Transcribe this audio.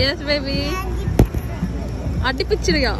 Yes, baby. அடிப்பிச்சிருயா